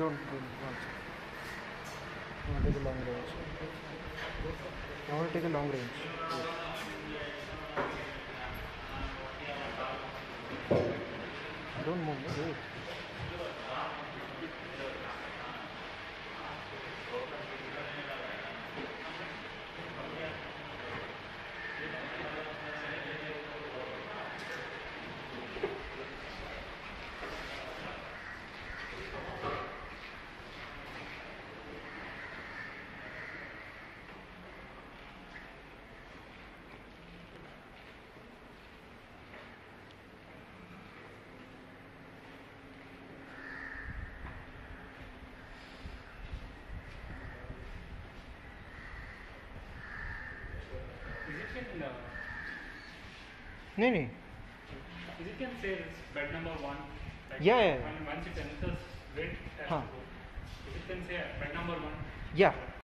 Don't, one second. I want to take a long range. I want to take a long range. Don't move, wait. Is it in the. No, no. Is it can say it's bed number one? Like yeah, yeah. Once it enters uh, huh. Is it can say bed number one? Yeah.